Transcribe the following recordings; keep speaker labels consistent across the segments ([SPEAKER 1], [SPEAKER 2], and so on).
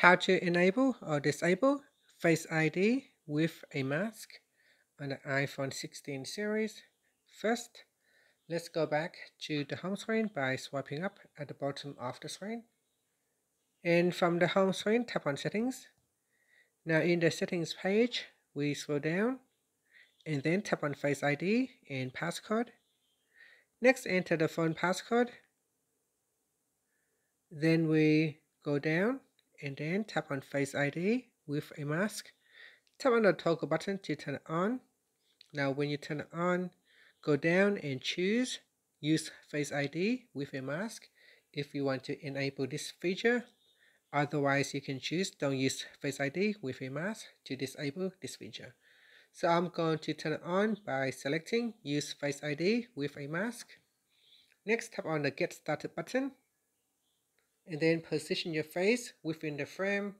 [SPEAKER 1] how to enable or disable Face ID with a mask on the iPhone 16 series. First, let's go back to the home screen by swiping up at the bottom of the screen. And from the home screen, tap on settings. Now in the settings page, we scroll down and then tap on Face ID and passcode. Next, enter the phone passcode. Then we go down and then tap on Face ID with a mask. Tap on the toggle button to turn it on. Now when you turn it on, go down and choose Use Face ID with a mask if you want to enable this feature. Otherwise, you can choose Don't use Face ID with a mask to disable this feature. So I'm going to turn it on by selecting Use Face ID with a mask. Next, tap on the Get Started button and then position your face within the frame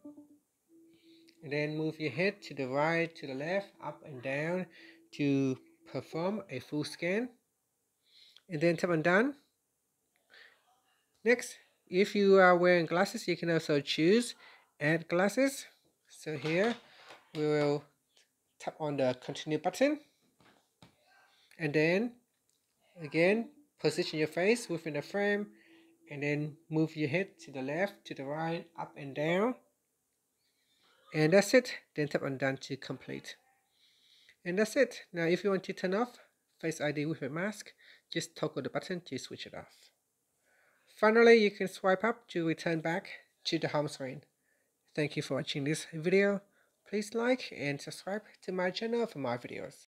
[SPEAKER 1] and then move your head to the right to the left up and down to perform a full scan. And then tap on done. Next if you are wearing glasses you can also choose add glasses. So here we will tap on the continue button. And then again position your face within the frame and then move your head to the left to the right up and down. And that's it. Then tap on done to complete. And that's it. Now if you want to turn off face id with a mask just toggle the button to switch it off. Finally you can swipe up to return back to the home screen. Thank you for watching this video. Please like and subscribe to my channel for more videos